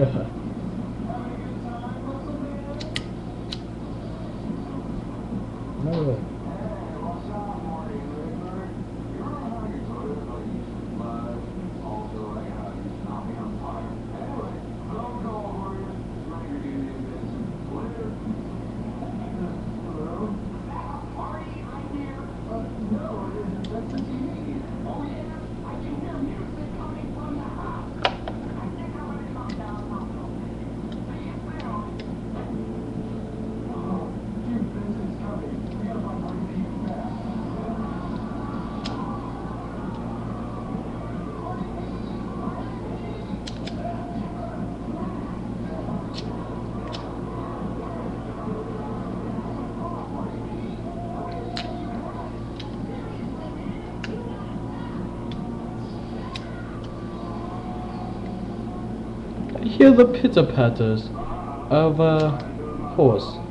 no hear the pitter patters of a horse.